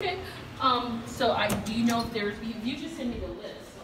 Okay, um, so I, do you know if there's, you, you just send me the list.